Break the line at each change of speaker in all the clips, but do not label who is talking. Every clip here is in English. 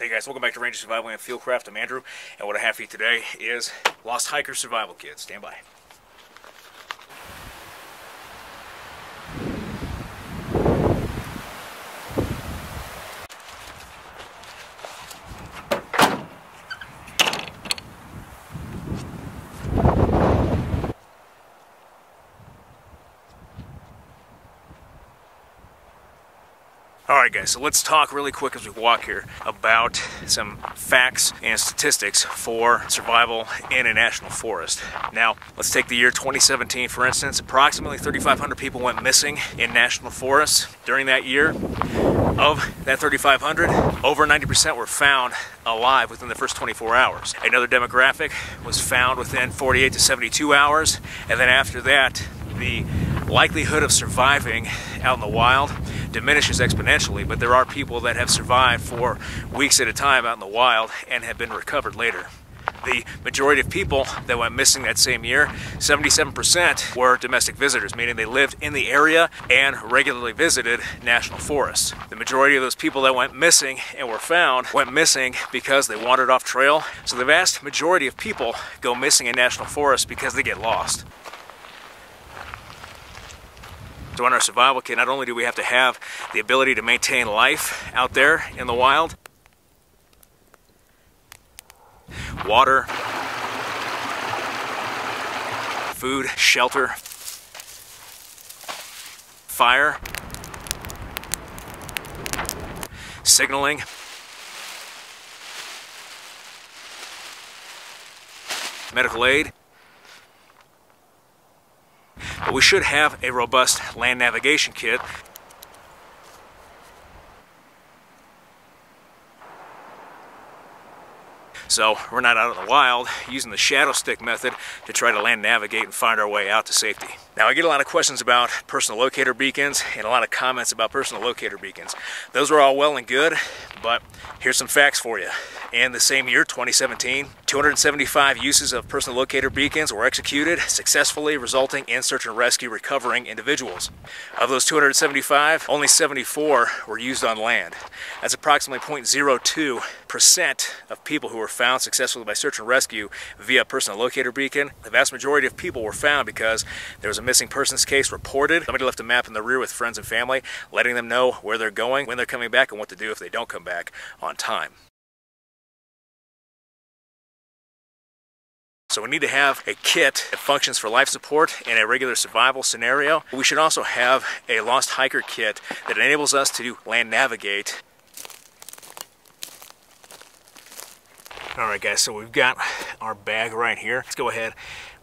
Hey guys, welcome back to Ranger Survival and Fieldcraft. I'm Andrew, and what I have for you today is Lost Hiker Survival Kit. Stand by. Guys, so let's talk really quick as we walk here about some facts and statistics for survival in a national forest. Now, let's take the year 2017 for instance. Approximately 3,500 people went missing in national forests during that year. Of that 3,500, over 90% were found alive within the first 24 hours. Another demographic was found within 48 to 72 hours, and then after that, the likelihood of surviving out in the wild diminishes exponentially, but there are people that have survived for weeks at a time out in the wild and have been recovered later. The majority of people that went missing that same year, 77% were domestic visitors, meaning they lived in the area and regularly visited national forests. The majority of those people that went missing and were found went missing because they wandered off trail. So the vast majority of people go missing in national forests because they get lost. So in our survival kit, not only do we have to have the ability to maintain life out there in the wild, water, food, shelter, fire, signaling, medical aid, but we should have a robust land navigation kit So we're not out in the wild using the shadow stick method to try to land navigate and find our way out to safety. Now I get a lot of questions about personal locator beacons and a lot of comments about personal locator beacons. Those are all well and good, but here's some facts for you. In the same year, 2017, 275 uses of personal locator beacons were executed successfully, resulting in search and rescue recovering individuals. Of those 275, only 74 were used on land. That's approximately 0.02% of people who were found successfully by search and rescue via personal locator beacon. The vast majority of people were found because there was a missing persons case reported. Somebody left a map in the rear with friends and family, letting them know where they're going, when they're coming back, and what to do if they don't come back on time. So we need to have a kit that functions for life support in a regular survival scenario. We should also have a lost hiker kit that enables us to land navigate. All right guys, so we've got our bag right here. Let's go ahead,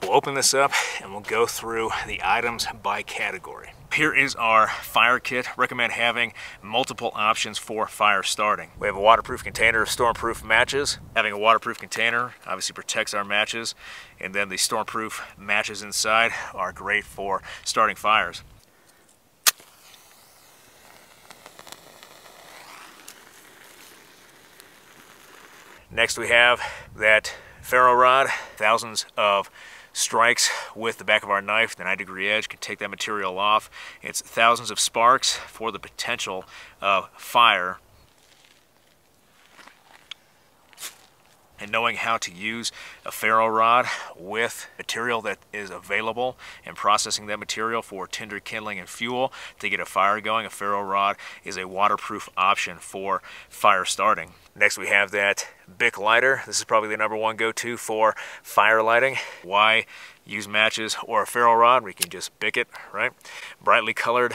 we'll open this up and we'll go through the items by category. Here is our fire kit. Recommend having multiple options for fire starting. We have a waterproof container of stormproof matches. Having a waterproof container obviously protects our matches and then the stormproof matches inside are great for starting fires. Next we have that ferro rod, thousands of strikes with the back of our knife, the 9 degree edge can take that material off. It's thousands of sparks for the potential of fire and knowing how to use a ferro rod with material that is available and processing that material for tinder kindling and fuel to get a fire going. A ferro rod is a waterproof option for fire starting. Next we have that Bic lighter. This is probably the number one go-to for fire lighting. Why use matches or a ferro rod? We can just Bic it, right? Brightly colored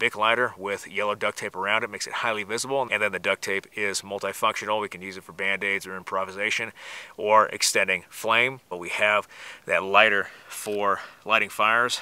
Bic lighter with yellow duct tape around it makes it highly visible and then the duct tape is multifunctional. We can use it for band-aids or improvisation or extending flame but we have that lighter for lighting fires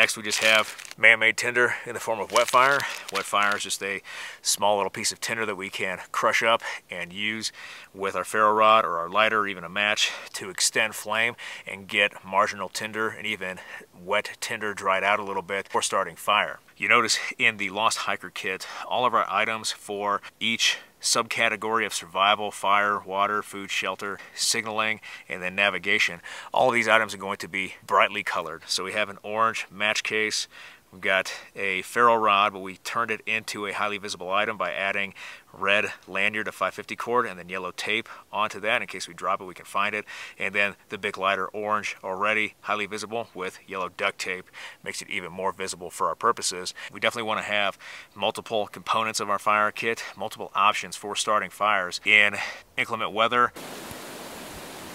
Next we just have man-made tinder in the form of WetFire. Wet fire is just a small little piece of tinder that we can crush up and use with our ferro rod or our lighter or even a match to extend flame and get marginal tinder and even wet tinder dried out a little bit for starting fire. You notice in the Lost Hiker kit, all of our items for each subcategory of survival, fire, water, food, shelter, signaling, and then navigation. All these items are going to be brightly colored. So we have an orange match case, We've got a ferro rod, but we turned it into a highly visible item by adding red lanyard of 550 cord and then yellow tape onto that in case we drop it we can find it. And then the Bic lighter orange already highly visible with yellow duct tape makes it even more visible for our purposes. We definitely want to have multiple components of our fire kit multiple options for starting fires. In inclement weather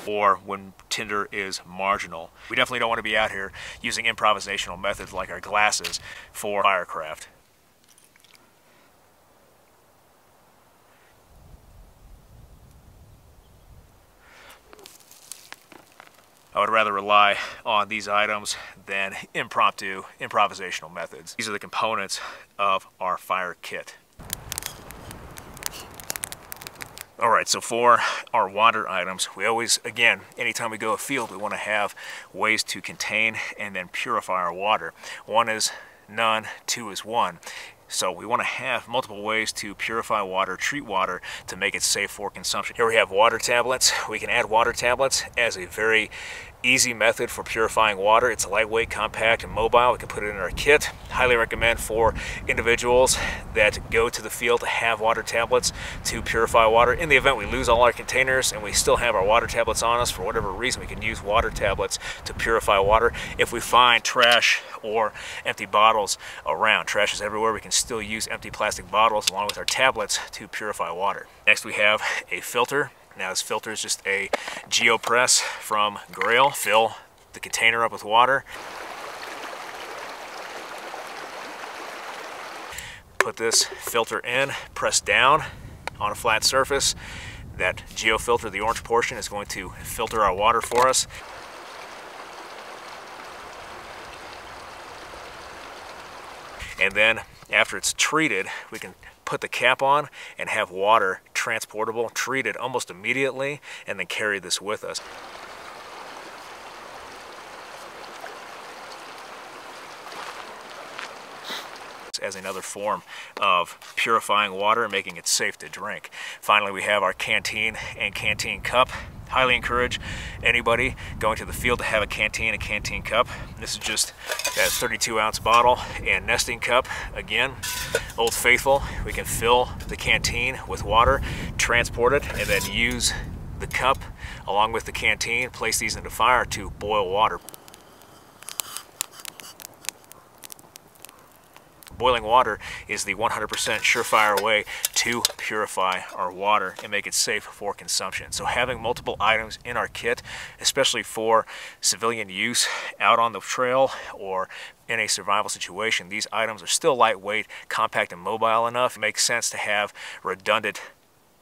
or when tinder is marginal. We definitely don't want to be out here using improvisational methods like our glasses for firecraft. I would rather rely on these items than impromptu, improvisational methods. These are the components of our fire kit. All right, so for our water items, we always, again, anytime we go afield, we want to have ways to contain and then purify our water. One is none, two is one. So we want to have multiple ways to purify water, treat water to make it safe for consumption. Here we have water tablets. We can add water tablets as a very easy method for purifying water. It's lightweight, compact, and mobile. We can put it in our kit. Highly recommend for individuals that go to the field to have water tablets to purify water. In the event we lose all our containers and we still have our water tablets on us for whatever reason, we can use water tablets to purify water. If we find trash or empty bottles around, trash is everywhere, we can still use empty plastic bottles along with our tablets to purify water. Next we have a filter. Now this filter is just a GeoPress from Grayl. Fill the container up with water. Put this filter in, press down on a flat surface. That GeoFilter, the orange portion, is going to filter our water for us. And then after it's treated, we can put the cap on and have water transportable, treated almost immediately, and then carry this with us. as another form of purifying water and making it safe to drink. Finally, we have our canteen and canteen cup highly encourage anybody going to the field to have a canteen, a canteen cup. This is just that 32 ounce bottle and nesting cup. Again, Old Faithful, we can fill the canteen with water, transport it, and then use the cup along with the canteen, place these into fire to boil water. Boiling water is the 100% surefire way to purify our water and make it safe for consumption. So having multiple items in our kit, especially for civilian use out on the trail or in a survival situation, these items are still lightweight, compact, and mobile enough. It makes sense to have redundant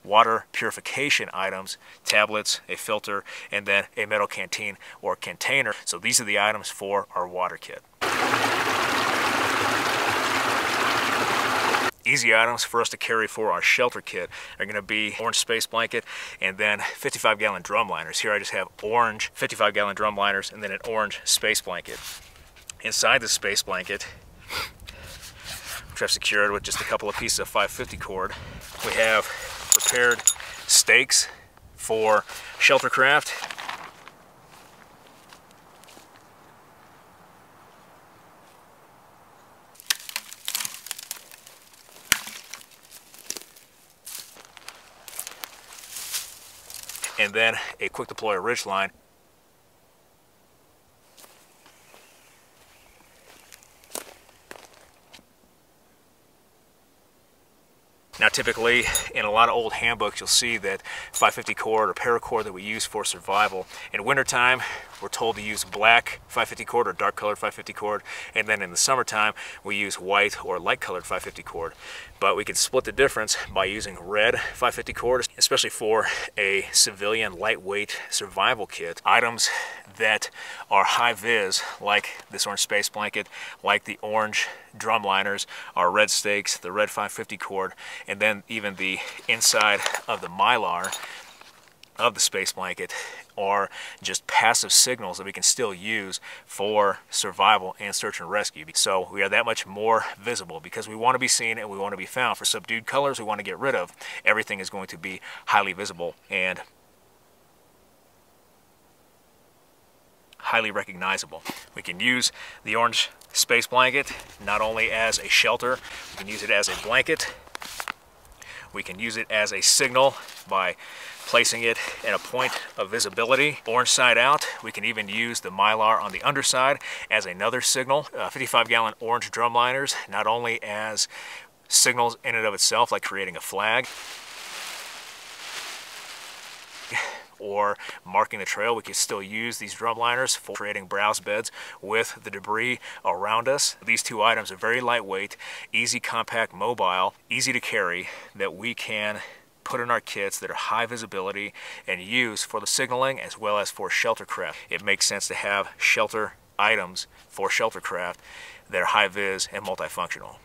water purification items, tablets, a filter, and then a metal canteen or container. So these are the items for our water kit. Easy items for us to carry for our shelter kit are going to be orange space blanket and then 55 gallon drum liners. Here I just have orange 55 gallon drum liners and then an orange space blanket. Inside the space blanket, which I've secured with just a couple of pieces of 550 cord, we have prepared stakes for sheltercraft and then a quick deploy ridge line Now typically in a lot of old handbooks you'll see that 550 cord or paracord that we use for survival. In wintertime we're told to use black 550 cord or dark colored 550 cord and then in the summertime we use white or light colored 550 cord. But we can split the difference by using red 550 cord especially for a civilian lightweight survival kit. Items that are high vis like this orange space blanket, like the orange drum liners, our red stakes, the red 550 cord, and then even the inside of the mylar of the space blanket are just passive signals that we can still use for survival and search and rescue. So we are that much more visible because we want to be seen and we want to be found. For subdued colors we want to get rid of, everything is going to be highly visible and highly recognizable. We can use the orange space blanket not only as a shelter, we can use it as a blanket, we can use it as a signal by placing it in a point of visibility, orange side out. We can even use the mylar on the underside as another signal. Uh, 55 gallon orange drum liners, not only as signals in and of itself, like creating a flag, or marking the trail, we can still use these drum liners for creating browse beds with the debris around us. These two items are very lightweight, easy, compact, mobile, easy to carry that we can put in our kits that are high visibility and use for the signaling as well as for shelter craft. It makes sense to have shelter items for shelter craft that are high vis and multifunctional.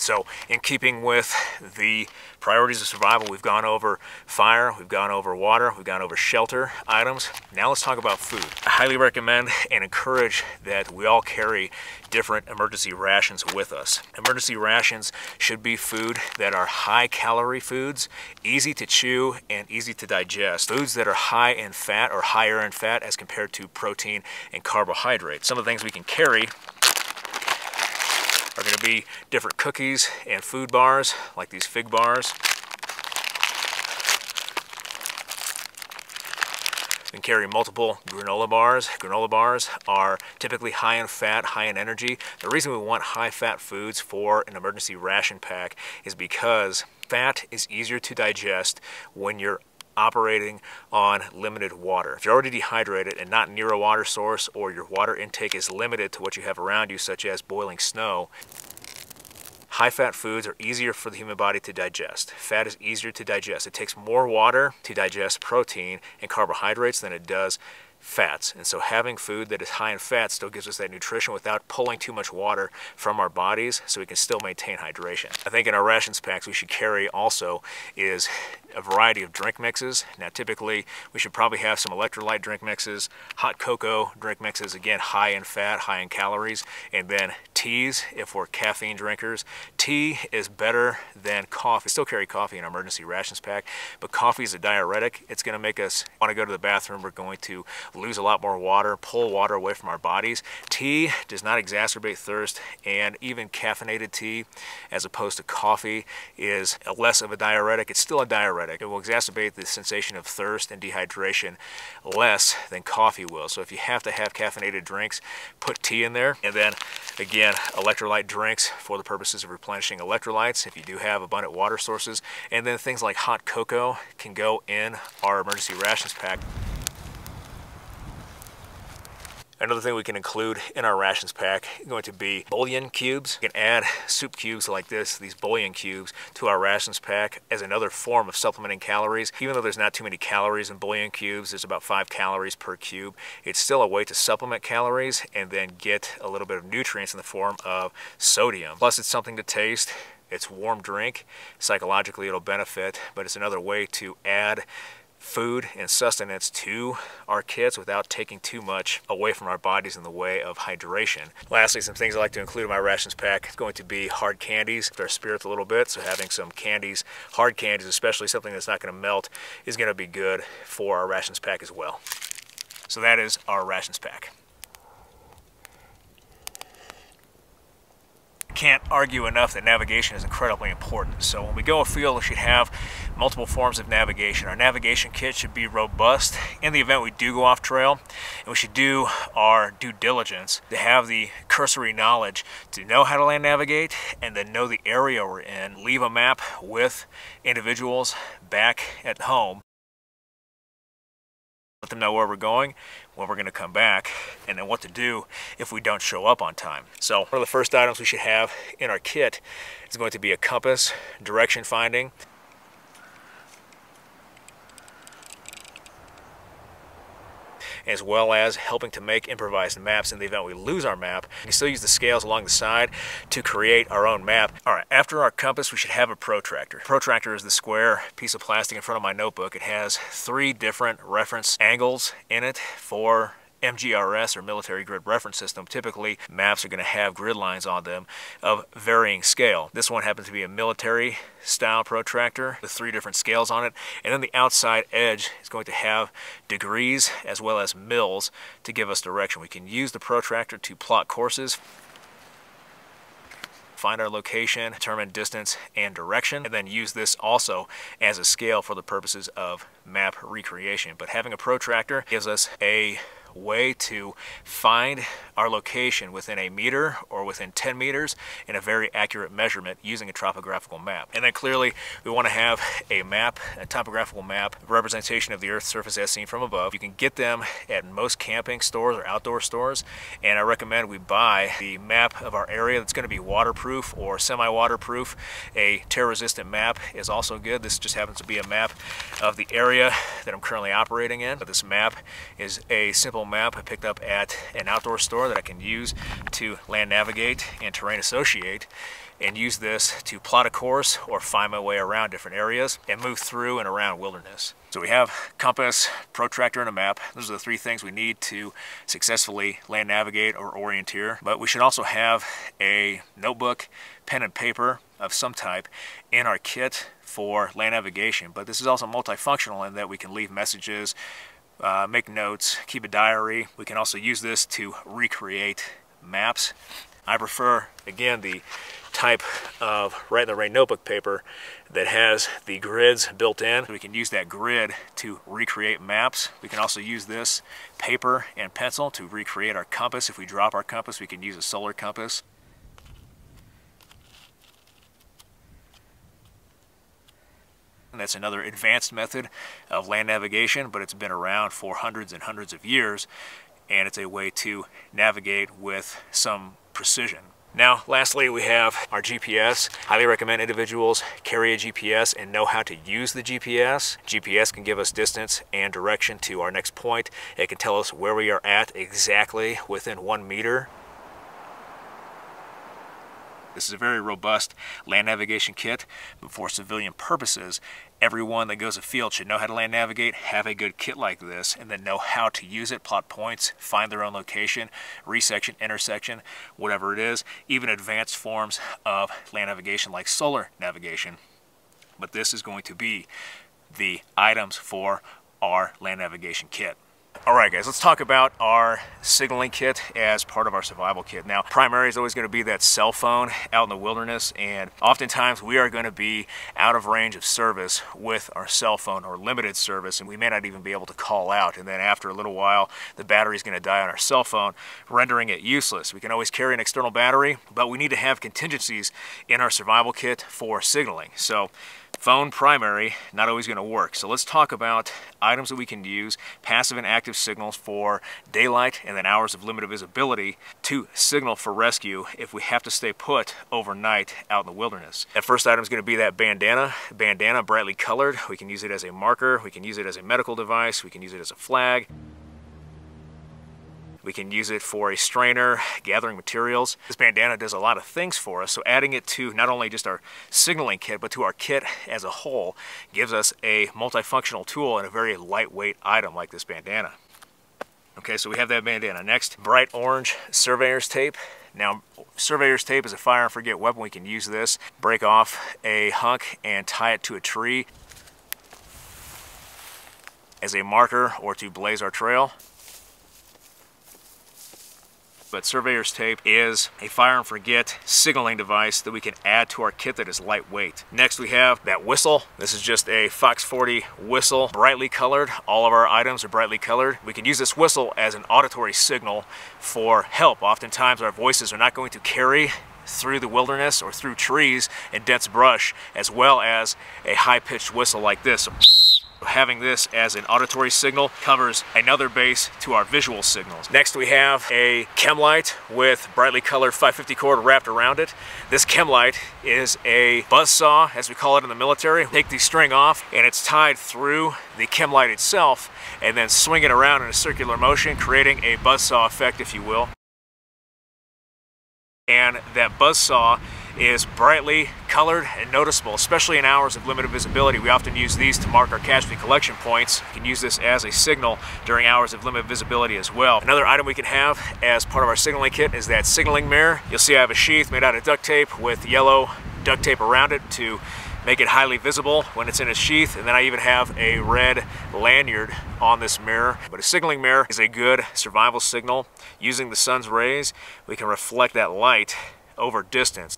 So in keeping with the priorities of survival, we've gone over fire, we've gone over water, we've gone over shelter items. Now let's talk about food. I highly recommend and encourage that we all carry different emergency rations with us. Emergency rations should be food that are high calorie foods, easy to chew and easy to digest. Foods that are high in fat or higher in fat as compared to protein and carbohydrates. Some of the things we can carry are going to be different cookies and food bars, like these fig bars. and carry multiple granola bars. Granola bars are typically high in fat, high in energy. The reason we want high fat foods for an emergency ration pack is because fat is easier to digest when you're operating on limited water. If you're already dehydrated and not near a water source or your water intake is limited to what you have around you, such as boiling snow, High-fat foods are easier for the human body to digest. Fat is easier to digest. It takes more water to digest protein and carbohydrates than it does fats. And so having food that is high in fat still gives us that nutrition without pulling too much water from our bodies so we can still maintain hydration. I think in our rations packs we should carry also is a variety of drink mixes. Now typically we should probably have some electrolyte drink mixes, hot cocoa drink mixes, again high in fat, high in calories, and then teas if we're caffeine drinkers. Tea is better than coffee. Still carry coffee in our emergency rations pack, but coffee is a diuretic. It's going to make us want to go to the bathroom. We're going to lose a lot more water, pull water away from our bodies. Tea does not exacerbate thirst, and even caffeinated tea, as opposed to coffee, is less of a diuretic. It's still a diuretic. It will exacerbate the sensation of thirst and dehydration less than coffee will. So if you have to have caffeinated drinks, put tea in there. And then again, electrolyte drinks for the purposes of replenishing electrolytes if you do have abundant water sources. And then things like hot cocoa can go in our emergency rations pack. Another thing we can include in our rations pack is going to be bouillon cubes. We can add soup cubes like this, these bouillon cubes, to our rations pack as another form of supplementing calories. Even though there's not too many calories in bouillon cubes, there's about five calories per cube, it's still a way to supplement calories and then get a little bit of nutrients in the form of sodium. Plus it's something to taste. It's warm drink. Psychologically it'll benefit, but it's another way to add food and sustenance to our kids without taking too much away from our bodies in the way of hydration. Lastly, some things I like to include in my rations pack is going to be hard candies. Their spirits a little bit, so having some candies, hard candies, especially something that's not going to melt, is going to be good for our rations pack as well. So that is our rations pack. Can't argue enough that navigation is incredibly important. So when we go afield, we should have multiple forms of navigation. Our navigation kit should be robust in the event we do go off trail, and we should do our due diligence to have the cursory knowledge to know how to land navigate and then know the area we're in. Leave a map with individuals back at home let them know where we're going, when we're going to come back, and then what to do if we don't show up on time. So one of the first items we should have in our kit is going to be a compass, direction finding, as well as helping to make improvised maps in the event we lose our map. We can still use the scales along the side to create our own map. All right, after our compass, we should have a protractor. Protractor is the square piece of plastic in front of my notebook. It has three different reference angles in it for MGRS or military grid reference system, typically maps are going to have grid lines on them of varying scale. This one happens to be a military style protractor with three different scales on it. And then the outside edge is going to have degrees as well as mils to give us direction. We can use the protractor to plot courses find our location, determine distance and direction, and then use this also as a scale for the purposes of map recreation. But having a protractor gives us a way to find our location within a meter or within 10 meters in a very accurate measurement using a topographical map. And then clearly we want to have a map, a topographical map, representation of the Earth's surface as seen from above. You can get them at most camping stores or outdoor stores and I recommend we buy the map of our area that's going to be waterproof or semi-waterproof. A tear-resistant map is also good. This just happens to be a map of the area that I'm currently operating in. But this map is a simple map I picked up at an outdoor store that I can use to land navigate and terrain associate and use this to plot a course or find my way around different areas and move through and around wilderness. So we have compass, protractor, and a map. Those are the three things we need to successfully land navigate or orienteer. But we should also have a notebook, pen and paper of some type in our kit for land navigation. But this is also multifunctional in that we can leave messages, uh, make notes, keep a diary. We can also use this to recreate maps. I prefer, again, the type of Write in the Rain notebook paper that has the grids built in. We can use that grid to recreate maps. We can also use this paper and pencil to recreate our compass. If we drop our compass, we can use a solar compass. And that's another advanced method of land navigation, but it's been around for hundreds and hundreds of years, and it's a way to navigate with some precision. Now, lastly, we have our GPS. Highly recommend individuals carry a GPS and know how to use the GPS. GPS can give us distance and direction to our next point. It can tell us where we are at exactly within one meter this is a very robust land navigation kit, but for civilian purposes, everyone that goes afield should know how to land navigate, have a good kit like this, and then know how to use it, plot points, find their own location, resection, intersection, whatever it is, even advanced forms of land navigation like solar navigation. But this is going to be the items for our land navigation kit. Alright guys, let's talk about our signaling kit as part of our survival kit. Now, primary is always going to be that cell phone out in the wilderness and oftentimes we are going to be out of range of service with our cell phone or limited service and we may not even be able to call out and then after a little while the battery is going to die on our cell phone rendering it useless. We can always carry an external battery but we need to have contingencies in our survival kit for signaling. So phone primary, not always going to work. So let's talk about items that we can use, passive and active signals for daylight and then hours of limited visibility to signal for rescue if we have to stay put overnight out in the wilderness. That first item is going to be that bandana. Bandana, brightly colored. We can use it as a marker, we can use it as a medical device, we can use it as a flag. We can use it for a strainer, gathering materials. This bandana does a lot of things for us, so adding it to not only just our signaling kit, but to our kit as a whole gives us a multifunctional tool and a very lightweight item like this bandana. Okay, so we have that bandana. Next, bright orange surveyor's tape. Now, surveyor's tape is a fire and forget weapon. We can use this, break off a hunk and tie it to a tree as a marker or to blaze our trail but Surveyor's Tape is a fire and forget signaling device that we can add to our kit that is lightweight. Next we have that whistle. This is just a Fox 40 whistle, brightly colored. All of our items are brightly colored. We can use this whistle as an auditory signal for help. Oftentimes our voices are not going to carry through the wilderness or through trees and dense brush as well as a high-pitched whistle like this. Having this as an auditory signal covers another base to our visual signals. Next we have a chem light with brightly colored 550 cord wrapped around it. This chem light is a buzz saw, as we call it in the military. Take the string off and it's tied through the chem light itself and then swing it around in a circular motion, creating a buzz saw effect, if you will. And that buzz saw is brightly colored and noticeable, especially in hours of limited visibility. We often use these to mark our casualty collection points. You can use this as a signal during hours of limited visibility as well. Another item we can have as part of our signaling kit is that signaling mirror. You'll see I have a sheath made out of duct tape with yellow duct tape around it to make it highly visible when it's in a sheath. And then I even have a red lanyard on this mirror. But a signaling mirror is a good survival signal. Using the sun's rays, we can reflect that light over distance.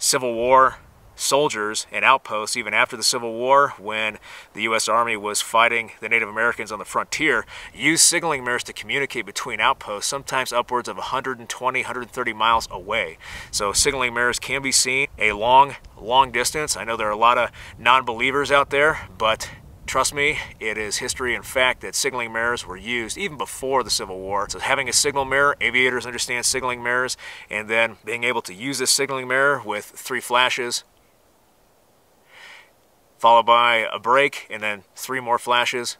Civil War soldiers and outposts, even after the Civil War, when the U.S. Army was fighting the Native Americans on the frontier, used signaling mirrors to communicate between outposts, sometimes upwards of 120, 130 miles away. So signaling mirrors can be seen a long, long distance. I know there are a lot of non-believers out there, but Trust me, it is history and fact that signaling mirrors were used even before the Civil War. So having a signal mirror, aviators understand signaling mirrors, and then being able to use this signaling mirror with three flashes, followed by a break, and then three more flashes,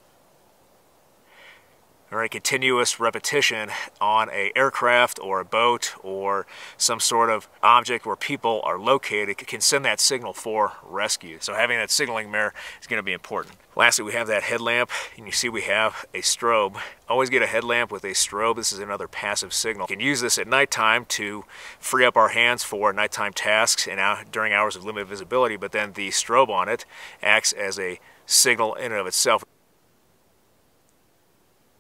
or a continuous repetition on a aircraft or a boat or some sort of object where people are located can send that signal for rescue. So having that signaling mirror is going to be important. Lastly, we have that headlamp, and you see we have a strobe. Always get a headlamp with a strobe. This is another passive signal. You can use this at nighttime to free up our hands for nighttime tasks and during hours of limited visibility, but then the strobe on it acts as a signal in and of itself.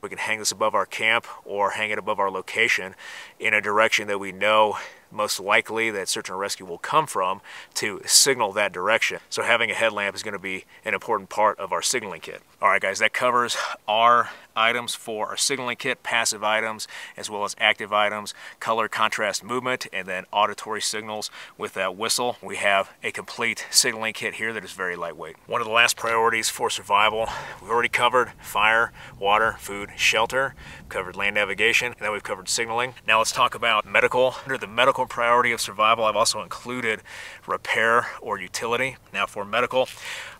We can hang this above our camp or hang it above our location in a direction that we know most likely that search and rescue will come from to signal that direction. So having a headlamp is going to be an important part of our signaling kit. All right guys, that covers our items for our signaling kit, passive items, as well as active items, color, contrast, movement, and then auditory signals with that whistle. We have a complete signaling kit here that is very lightweight. One of the last priorities for survival, we've already covered fire, water, food, shelter, covered land navigation, and then we've covered signaling. Now let's talk about medical. Under the medical priority of survival, I've also included repair or utility. Now for medical,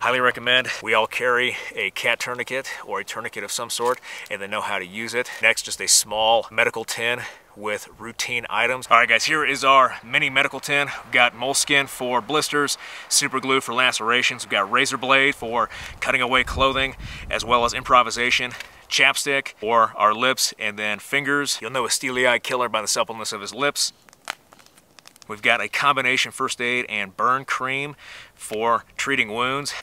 highly recommend we all carry a CAT tourniquet or a tourniquet of some sort and then know how to use it. Next, just a small medical tin with routine items. All right guys, here is our mini medical tin. We've got moleskin for blisters, super glue for lacerations, we've got razor blade for cutting away clothing, as well as improvisation, chapstick for our lips and then fingers. You'll know a steely eye killer by the suppleness of his lips. We've got a combination first aid and burn cream for treating wounds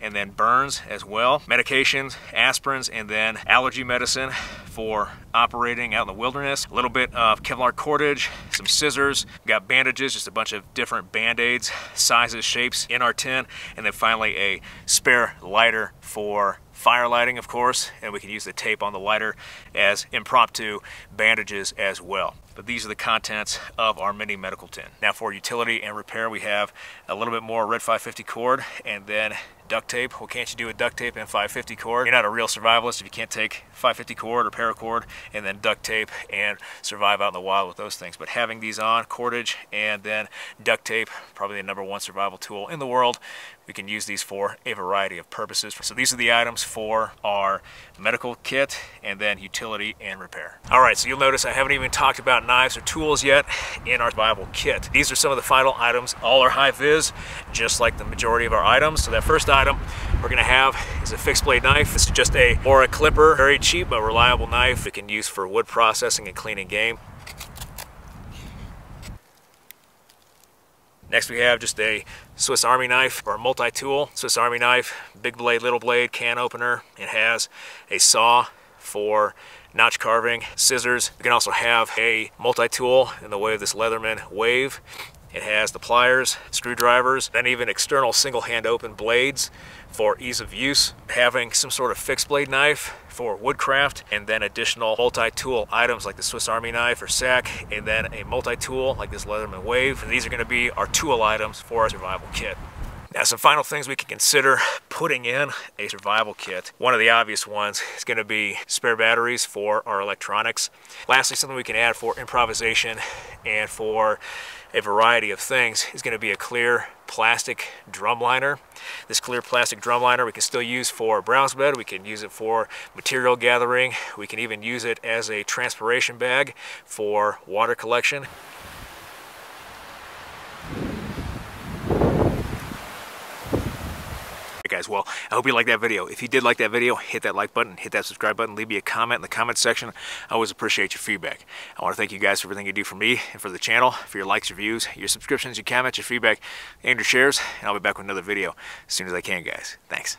and then burns as well. Medications, aspirins, and then allergy medicine for operating out in the wilderness. A little bit of Kevlar cordage, some scissors, got bandages, just a bunch of different band-aids, sizes, shapes in our tin, and then finally a spare lighter for fire lighting, of course, and we can use the tape on the lighter as impromptu bandages as well. But these are the contents of our mini medical tin. Now for utility and repair, we have a little bit more red 550 cord and then duct tape. What can't you do with duct tape and 550 cord? You're not a real survivalist if you can't take 550 cord or paracord and then duct tape and survive out in the wild with those things. But having these on, cordage and then duct tape, probably the number one survival tool in the world. We can use these for a variety of purposes. So these are the items for our medical kit and then utility and repair. All right, so you'll notice I haven't even talked about knives or tools yet in our survival kit. These are some of the final items. All are high vis, just like the majority of our items. So that first item we're gonna have is a fixed blade knife. This is just a Mora Clipper, very cheap but reliable knife. It can use for wood processing and cleaning game. Next we have just a Swiss Army knife or multi-tool Swiss Army knife, big blade, little blade, can opener. It has a saw for notch carving, scissors. You can also have a multi-tool in the way of this Leatherman Wave It has the pliers, screwdrivers, and even external single hand open blades for ease of use, having some sort of fixed blade knife for woodcraft, and then additional multi-tool items like the Swiss Army knife or sack, and then a multi-tool like this Leatherman Wave. And these are gonna be our tool items for our survival kit. Now some final things we can consider putting in a survival kit. One of the obvious ones is going to be spare batteries for our electronics. Lastly, something we can add for improvisation and for a variety of things is going to be a clear plastic drum liner. This clear plastic drum liner we can still use for browse bed, we can use it for material gathering, we can even use it as a transpiration bag for water collection. Guys. Well, I hope you liked that video. If you did like that video, hit that like button, hit that subscribe button, leave me a comment in the comment section. I always appreciate your feedback. I want to thank you guys for everything you do for me and for the channel, for your likes, your views, your subscriptions, your comments, your feedback, and your shares. And I'll be back with another video as soon as I can, guys. Thanks.